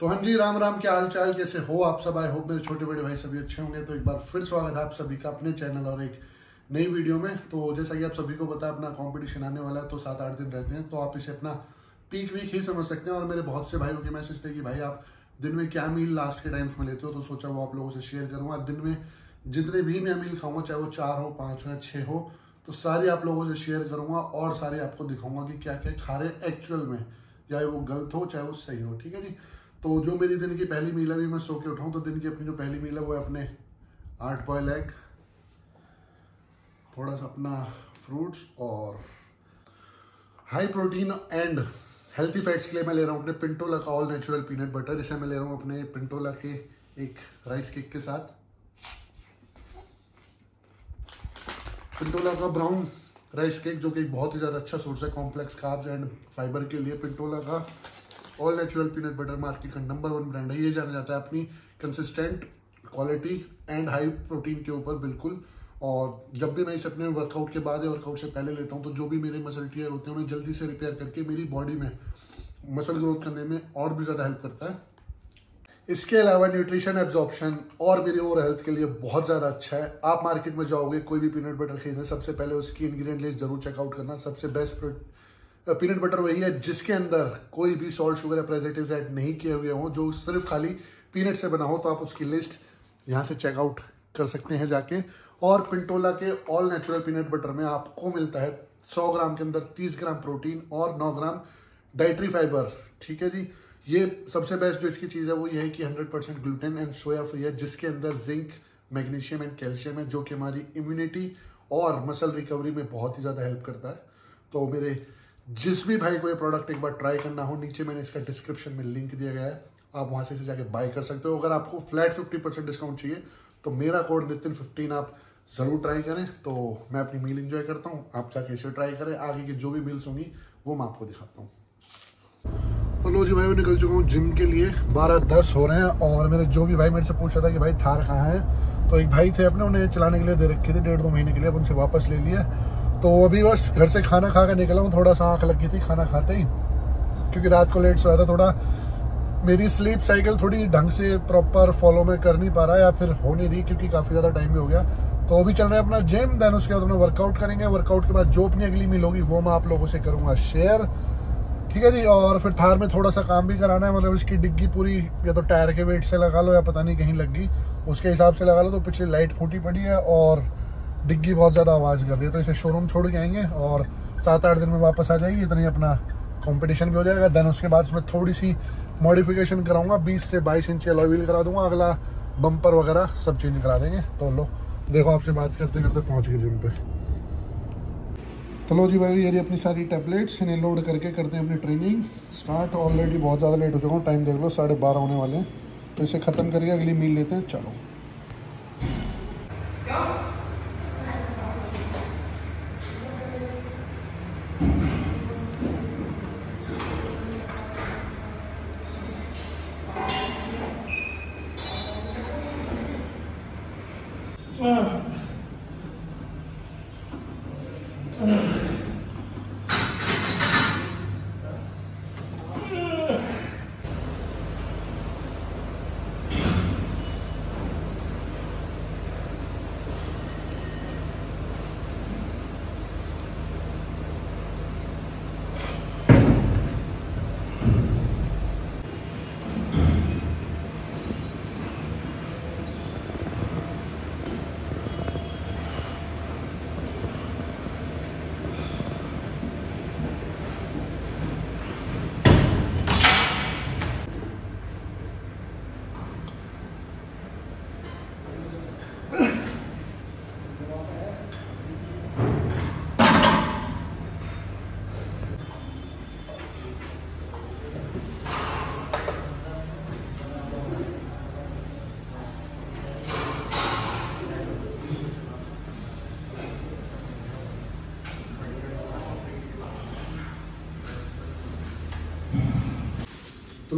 तो हाँ जी, राम राम, क्या हाल चाल कैसे हो आप सब? आए हो मेरे छोटे बड़े भाई सभी अच्छे होंगे। तो एक बार फिर स्वागत है आप सभी का अपने चैनल और एक नई वीडियो में। तो जैसा कि आप सभी को पता है, अपना कंपटीशन आने वाला है तो सात आठ दिन रहते हैं। तो आप इसे अपना पीक वीक ही समझ सकते हैं और मेरे बहुत से भाइयों के मैसेज थे कि भाई, आप दिन में क्या मील लास्ट के टाइम्स में लेते हो? तो सोचा वो आप लोगों से शेयर करूँगा दिन में जितने भी मैं मील खाऊँगा, चाहे वो चार हो, पाँच हो या छः हो तो सारे आप लोगों से शेयर करूँगा और सारे आपको दिखाऊँगा कि क्या क्या खा रहे एक्चुअल में। चाहे वो गलत हो, चाहे वो सही हो। ठीक है जी? तो जो मेरी दिन की पहली मील अभी मैं सो के उठाऊँ तो दिन की अपनी जो पहली मील है, वो है अपने आठ बॉयल एग थोड़ा सा अपना फ्रूट्स और high protein and healthy fats के लिए मैं ले रहा हूँ अपने पिंटोला का ऑल नेचुरल पीनट बटर इसे मैं ले रहा हूँ अपने पिंटोला के एक राइस केक के साथ। पिंटोला का ब्राउन राइस केक जो कि बहुत ही ज़्यादा अच्छा सोर्स है कॉम्प्लेक्स कार्ब्स एंड फाइबर के लिए पिंटोला का। All natural peanut butter market का नंबर वन ब्रांड है। ये जाना जाता है अपनी consistent quality and high protein के ऊपर, बिल्कुल। और जब भी मैं इसे अपने वर्कआउट के बाद या वर्कआउट से पहले लेता हूँ तो जो भी मेरे मसल टीयर होते हैं, उन्हें जल्दी से रिपेयर करके मेरी बॉडी में मसल ग्रोथ करने में और भी ज़्यादा हेल्प करता है। इसके अलावा न्यूट्रिशन एब्जॉर्प्शन और मेरी ओवर हेल्थ के लिए बहुत ज़्यादा अच्छा है। आप मार्केट में जाओगे, कोई भी पीनट बटर खरीदने, सबसे पहले उसकी इन्ग्रीडियंट लिस्ट ज़रूर चेकआउट करना, सबसे बेस्ट पीनट बटर वही है जिसके अंदर कोई भी सॉल्ट शुगर या प्रेजेंटिव ऐड नहीं किए हुए हों, जो सिर्फ़ खाली पीनट से बना हो तो आप उसकी लिस्ट यहाँ से चेकआउट कर सकते हैं जाके। और पिंटोला के ऑल नेचुरल पीनट बटर में आपको मिलता है 100 ग्राम के अंदर 30 ग्राम प्रोटीन और 9 ग्राम डाइट्री फाइबर ठीक है जी? ये सबसे बेस्ट जो इसकी चीज़ है, वो ये है कि 100 percent gluten and soya free है, जिसके अंदर जिंक मैग्नीशियम एंड कैल्शियम है, जो कि हमारी इम्यूनिटी और मसल रिकवरी में बहुत ही ज़्यादा हेल्प करता है। तो मेरे जिस भी भाई को ये प्रोडक्ट एक बार ट्राई करना हो, नीचे मैंने इसका डिस्क्रिप्शन में लिंक दिया गया है। आप वहाँ से इसे जाके बाय कर सकते हो। अगर आपको फ्लैट फिफ्टी परसेंट डिस्काउंट चाहिए तो मेरा कोड नितिन फिफ्टीन आप ज़रूर ट्राई करें। तो मैं अपनी मील इंजॉय करता हूँ। आप जाके इसे ट्राई करें। आगे की जो भी मील्स होंगी, वो मैं आपको दिखाता हूँ। तो लो जी भाई, निकल चुका हूँ जिम के लिए। बारह दस हो रहे हैं और मेरे जो भी भाई मेरे से पूछ रहा था कि भाई थार कहाँ है तो एक भाई थे अपने, उन्हें चलाने के लिए दे रखी थी डेढ़ दो महीने के लिए। अब उनसे वापस ले लिया। तो अभी बस घर से खाना खा कर निकला हूँ, थोड़ा सा आँख लगी थी, खाना खाते ही। क्योंकि रात को लेट सोया था, थोड़ा मेरी स्लीप साइकिल थोड़ी ढंग से प्रॉपर फॉलो में कर नहीं पा रहा, या फिर हो नहीं रही, क्योंकि काफ़ी ज़्यादा टाइम भी हो गया। तो अभी चल रहा है अपना जिम देन उसके बाद अपना वर्कआउट करेंगे। वर्कआउट के बाद जो अपनी अगली मील होगी, वो मैं आप लोगों से करूँगा शेयर ठीक है जी, और फिर थार में थोड़ा सा काम भी कराना है मतलब इसकी डिग्गी पूरी, या तो टायर के वेट से लगा लो, या पता नहीं कहीं लग गई। उसके हिसाब से लगा लो तो पिछली लाइट फूटी पड़ी है, और डिग्गी बहुत ज़्यादा आवाज़ कर रही है तो इसे शोरूम छोड़ के आएँगे और सात आठ दिन में वापस आ जाएगी, इतनी अपना कंपटीशन भी हो जाएगा। देन उसके बाद उसमें थोड़ी सी मॉडिफिकेशन कराऊँगा, बीस से बाईस इंच अलॉय व्हील करा दूँगा, अगला बम्पर वगैरह सब चेंज करा देंगे। तो लो, देखो आपसे बात करते करते पहुँच गए जिम पे। तो लो जी भाई, ये अपनी सारी टैबलेट्स इन्हें लोड करके करते हैं अपनी ट्रेनिंग स्टार्ट ऑलरेडी बहुत ज़्यादा लेट हो चुका हूँ टाइम देख लो, साढ़े बारह होने वाले हैं। तो इसे ख़त्म करके अगली मील लेते हैं, चलो।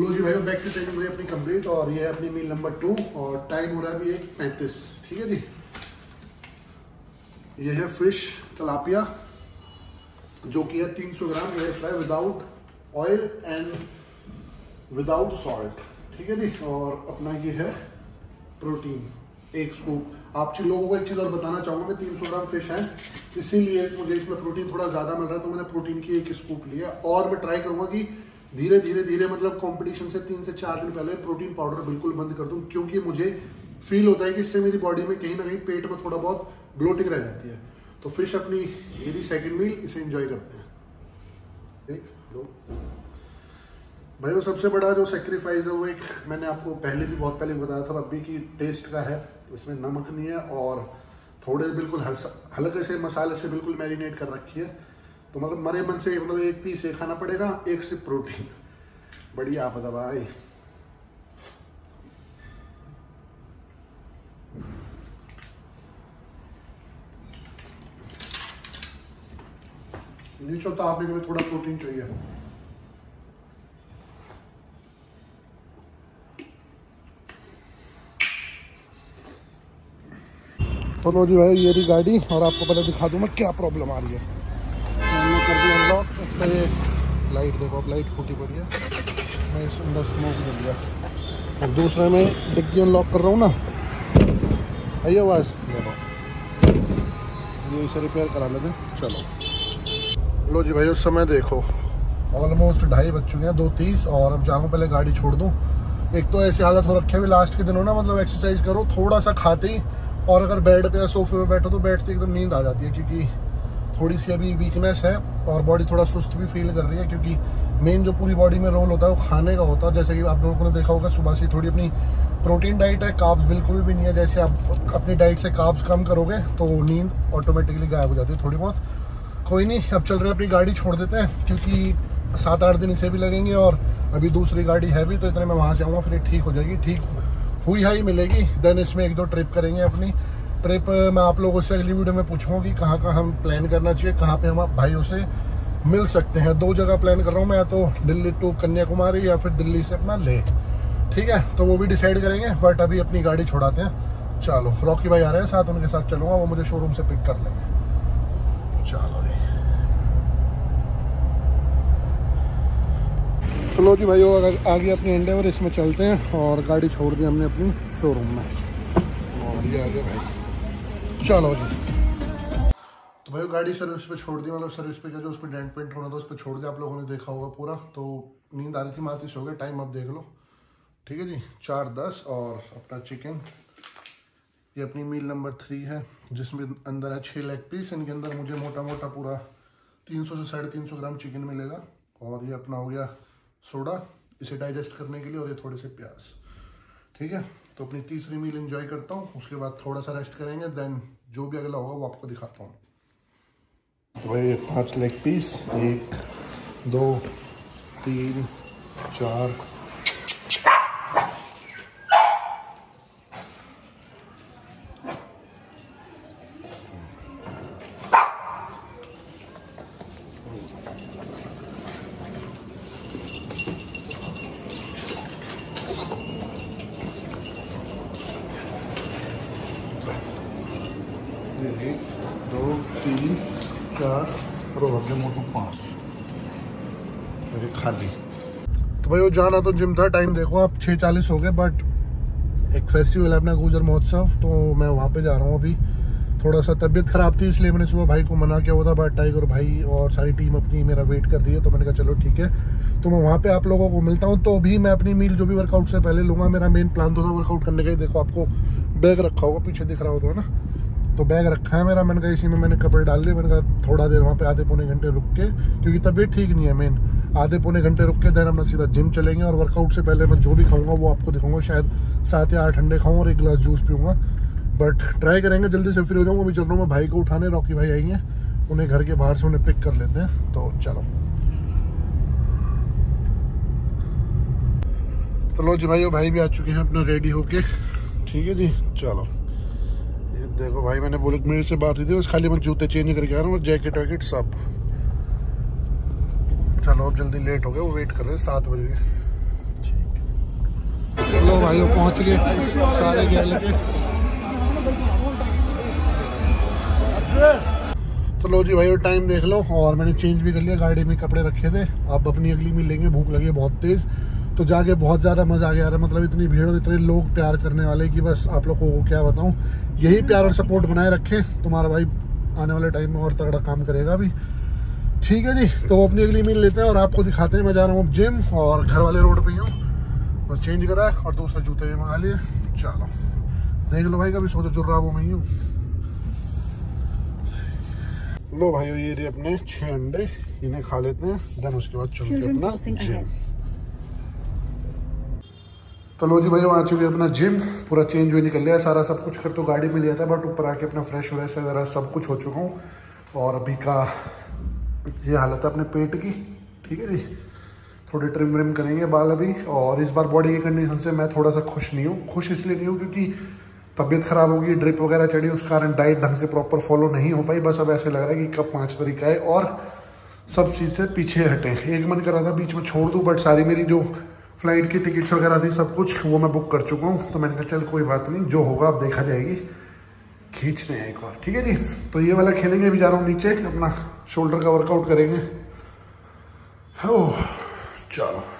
तो लो जी भाई बैक टू ट्रेनिंग अपनी कंप्लीट और ये अपनी मील नंबर टू और टाइम हो रहा है एक पैंतीस। ठीक है जी? ये है फ़िश तलापिया जो कि है 300 ग्राम, ये fry without oil and without salt ठीक है जी? और अपना ये है प्रोटीन एक स्कूप आप लोगों को एक चीज़ और बताना चाहूँगा मैं तीन सौ ग्राम फ़िश है, इसीलिए मुझे इसमें प्रोटीन थोड़ा ज़्यादा मिल रहा है तो मैंने प्रोटीन की एक स्कूप लिया। और मैं ट्राई करूँगा कि धीरे धीरे धीरे मतलब कंपटीशन से तीन से चार दिन पहले प्रोटीन पाउडर बिल्कुल बंद कर दूँ, क्योंकि मुझे फील होता है कि इससे मेरी बॉडी में कहीं ना कहीं पेट में थोड़ा बहुत ब्लोटिंग रह जाती है। तो फ़िश अपनी मेरी सेकंड मील इसे एंजॉय करते हैं। ठीक लो भाई, वो सबसे बड़ा जो सेक्रीफाइस है, वो एक मैंने आपको पहले भी बहुत पहले बताया था अभी की टेस्ट का है। इसमें नमक नहीं है और थोड़े बिल्कुल हल्के से मसाले से बिल्कुल मैरिनेट कर रखी है। तो मतलब मरे मन से मतलब एक पीस एक खाना पड़ेगा, एक से प्रोटीन। बढ़िया आप भाई। नीचे तो आपने कभी थोड़ा प्रोटीन चाहिए। तो लो जी भाई, ये रही गाड़ी, और आपको पहले दिखा दूँ मैं क्या प्रॉब्लम आ रही है। ये लाइट देखो, अब लाइट फूटी पड़ी है। मैं इस अंदर स्मोक दे दिया। और दूसरे में डिग्गी अनलॉक कर रहा हूँ ना। आइए आवाज़? देखो ये इसे रिपेयर करा लेते चलो। लो जी भाई, उस समय देखो। ऑलमोस्ट ढाई बज चुके हैं, दो तीस, और अब जाऊँ, पहले गाड़ी छोड़ दूँ। एक तो ऐसी हालत हो रखे अभी लास्ट के दिनों ना मतलब एक्सरसाइज करो थोड़ा सा खाते ही। और अगर बेड पे या सोफे पे बैठो तो बैठते एकदम नींद आ जाती है, क्योंकि थोड़ी सी अभी वीकनेस है। और बॉडी थोड़ा सुस्त भी फील कर रही है क्योंकि मेन जो पूरी बॉडी में रोल होता है वो खाने का होता है। जैसे कि आप लोगों ने देखा होगा, सुबह से थोड़ी अपनी प्रोटीन डाइट है काब्स बिल्कुल भी नहीं है। जैसे आप अपनी डाइट से काब्स कम करोगे तो नींद ऑटोमेटिकली गायब हो जाती है थोड़ी बहुत। कोई नहीं, अब चल रहे अपनी गाड़ी छोड़ देते हैं, क्योंकि सात आठ दिन इसे भी लगेंगे और अभी दूसरी गाड़ी है भी तो इतने में वहाँ से आऊँगा, फिर ठीक हो जाएगी। ठीक हुई हाई मिलेगी। देन इसमें एक दो ट्रिप करेंगे अपनी। ट्रिप मैं आप लोगों से अगली वीडियो में पूछूँगा कि कहाँ कहाँ हम प्लान करना चाहिए, कहाँ पे हम भाइयों से मिल सकते हैं। दो जगह प्लान कर रहा हूँ मैं तो दिल्ली टू कन्याकुमारी या फिर दिल्ली से अपना ले ठीक है? तो वो भी डिसाइड करेंगे बट अभी अपनी गाड़ी छोड़ाते हैं। चलो रॉकी भाई आ रहे हैं साथ, उनके साथ चलूँगा, वो मुझे शोरूम से पिक कर लेंगे। चलो भाई तो लो जी भाई आगे अपनी एंडेवर इसमें चलते हैं, और गाड़ी छोड़ दी हमने अपनी शोरूम में। और ये आगे भाई। चलो जी। तो भाई गाड़ी सर्विस पे छोड़ दी मतलब सर्विस पे क्या जो उस पर डेंट पेंट होना था उस पर छोड़ दिया आप लोगों ने, देखा होगा पूरा। तो नींद आ रही थी माती सो गए टाइम आप देख लो। ठीक है जी, चार दस और अपना चिकन ये अपनी मील नंबर थ्री है, जिसमें अंदर है छः लेग पीस इनके अंदर मुझे मोटा मोटा पूरा तीन सौ से साढ़े तीन सौ ग्राम चिकन मिलेगा। और ये अपना हो गया सोडा, इसे डाइजेस्ट करने के लिए और ये थोड़े से प्याज। ठीक है? तो अपनी तीसरी मील एंजॉय करता हूँ, उसके बाद थोड़ा सा रेस्ट करेंगे देन जो भी अगला होगा वो आपको दिखाता हूँ। तो भाई पाँच लेग पीस एक, दो, तीन, चार। खाली। तो भाई वो जाना तो जिम था टाइम देखो आप छः चालीस हो गए बट एक फेस्टिवल है अपना गुजर महोत्सव तो मैं वहाँ पे जा रहा हूँ अभी। थोड़ा सा तबीयत ख़राब थी, इसलिए मैंने सुबह भाई को मना किया हुआ था बट टाइगर भाई और सारी टीम अपनी मेरा वेट कर रही है तो मैंने कहा चलो ठीक है। तो मैं वहाँ पे आप लोगों को मिलता हूँ तो भी मैं अपनी मील जो भी वर्कआउट से पहले लूँगा, मेरा मेन प्लान तो था वर्कआउट करने का ही, देखो आपको बैग रखा होगा, पीछे दिख रहा होता है ना। तो बैग रखा है मेरा, मैंने कहा, इसी में मैंने कपड़े डाल लिए। मैंने कहा, थोड़ा देर वहाँ पे आधे पौने घंटे रुक के, क्योंकि तबीयत ठीक नहीं है मेन आधे पौने घंटे रुक के देन अपना सीधा जिम चलेंगे और वर्कआउट से पहले मैं जो भी खाऊँगा, वो आपको दिखाऊँगा। शायद सात या आठ अंडे खाऊँ और एक गिलास जूस पीऊँगा। बट ट्राई करेंगे, जल्दी से फ्री हो जाऊँगा। अभी चल रहा हूँ मैं भाई को उठाने, रॉकी भाई आएँगे। उन्हें घर के बाहर से उन्हें पिक कर लेते हैं। तो चलो। तो लो जी भाई भाई भी आ चुके हैं अपना रेडी होके। ठीक है जी? चलो। देखो भाई, मैंने बुलेट मेरे से बात हुई थी, बस खाली मैं जूते चेंज करके आ रहा हूँ जैकेट वैकेट सब। चलो अब जल्दी लेट हो गए, वो वेट कर रहे हैं, सात बजे। चलो भाई, वो पहुँच गए सारे गए लगे तो लो जी भाई टाइम देख लो। और मैंने चेंज भी कर लिया, गाड़ी में कपड़े रखे थे। अब अपनी अगली मिल लेंगे, भूख लगी बहुत तेज़। तो जाके बहुत ज़्यादा मज़ा आ गया यार। मतलब इतनी भीड़ और इतने लोग प्यार करने वाले कि बस आप लोगों को क्या बताऊँ। यही प्यार और सपोर्ट बनाए रखें। तुम्हारा भाई आने वाले टाइम में और तगड़ा काम करेगा अभी ठीक है जी तो वो अपनी अगली मील लेते हैं और आपको दिखाते हैं। मैं जा रहा हूँ जिम और घर वाले रोड पे ही हूँ। बस चेंज करा है और दूसरे जूते भी मंगा लिए। चलो। देख लो भाई कभी सोचो चुर रहा वो मैं हूँ लो भाई ये रही अपने छह अंडे। इन्हें खा लेते हैं देन उसके बाद चलते अपना जिम तो लो जी भाई आ चुके अपना जिम पूरा चेंज वेंज कर लिया सारा, सब कुछ। कर तो गाड़ी में लिया था बट ऊपर आके अपना फ्रेश व्रेश वगैरह सब कुछ हो चुका हूँ। और अभी का ये हालत है अपने पेट की, ठीक है जी? थोड़ी ट्रिम व्रिम करेंगे बाल अभी, और इस बार बॉडी की कंडीशन से मैं थोड़ा सा खुश नहीं हूँ। खुश इसलिए नहीं हूँ क्योंकि तबीयत खराब होगी ड्रिप वगैरह चढ़ी, उस कारण डाइट ढंग से प्रॉपर फॉलो नहीं हो पाई। बस अब ऐसे लग रहा है कि कब पाँच तरीका है और सब चीज़ से पीछे हटें। एक मन कर रहा था बीच में छोड़ दूँ बट सारी मेरी जो फ़्लाइट की टिकट्स वगैरह थी, सब कुछ, वो मैं बुक कर चुका हूँ। तो मैंने कहा, चल, कोई बात नहीं, जो होगा आप देखा जाएगी। खींचते हैं एक बार, ठीक है जी? तो ये वाला खेलेंगे, अभी जा रहा हूँ नीचे, अपना शोल्डर का वर्कआउट करेंगे। चलो।